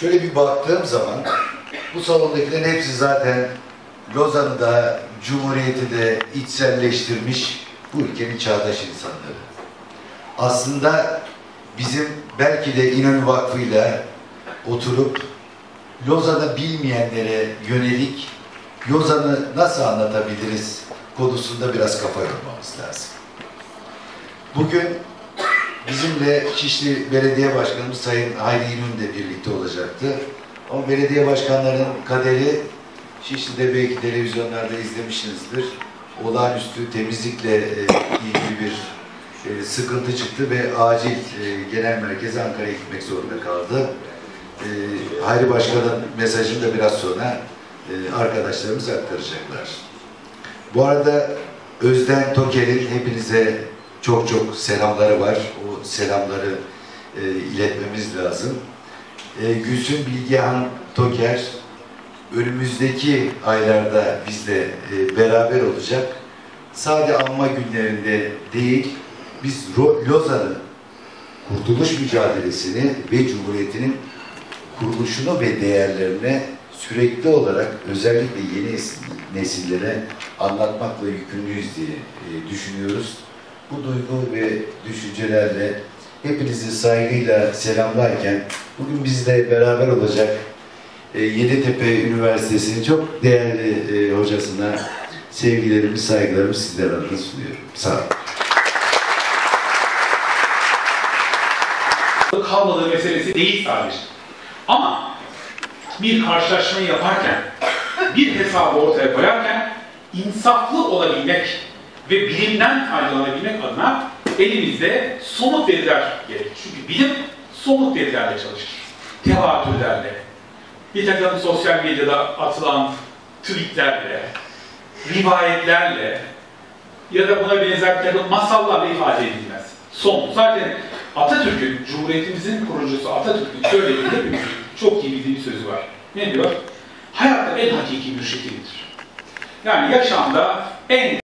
Şöyle bir baktığım zaman bu salondakilerin hepsi zaten Lozan'ı da Cumhuriyeti de içselleştirmiş bu ülkenin çağdaş insanları. Aslında bizim belki de İnönü Vakfı'yla oturup Lozan'ı bilmeyenlere yönelik Lozan'ı nasıl anlatabiliriz konusunda biraz kafa yormamız lazım. Bugün bizimle Şişli Belediye Başkanımız Sayın Hayri İnönü de birlikte olacaktı. Ama belediye başkanlarının kaderi Şişli'de belki televizyonlarda izlemişsinizdir. Olağanüstü temizlikle e, ilgili bir sıkıntı çıktı ve acil e, genel merkeze Ankara'ya gitmek zorunda kaldı. E, Hayri Başkan'ın mesajını da biraz sonra arkadaşlarımız aktaracaklar. Bu arada Özden Toker'in hepinize çok çok selamları var. O selamları e, iletmemiz lazım. E, Gülsün Bilgehan Toker önümüzdeki aylarda bizle e, beraber olacak. Sade anma günlerinde değil, biz Lozan'ın kurtuluş mücadelesini ve Cumhuriyeti'nin kuruluşunu ve değerlerine sürekli olarak özellikle yeni nesil- nesillere anlatmakla yükümlüyüz diye e, düşünüyoruz. Bu duygu ve düşüncelerle hepinizi saygıyla selamlarken bugün bizle beraber olacak e, Yeditepe Üniversitesi'nin çok değerli e, hocasına sevgilerimi, saygılarımı sizler adına sunuyorum. Sağ olun. kalmadığı meselesi değil sadece. Ama bir karşılaşmayı yaparken, bir hesabı ortaya koyarken insaflı olabilmek ve bilimden faydalanabilmek adına elimizde somut veriler gerekir. Çünkü bilim somut verilerle çalışır. Tevatürlerle, bir takım sosyal medyada atılan tweetlerle, rivayetlerle ya da buna benzer bir takım masallarla ifade edilmez. Son. Zaten Atatürk'ün, Cumhuriyetimizin kurucusu Atatürk'ün söylediği hepimizin çok iyi bildiği bir sözü var. Ne diyor? Hayatta en hakiki mürşitidir. Yani yaşamda en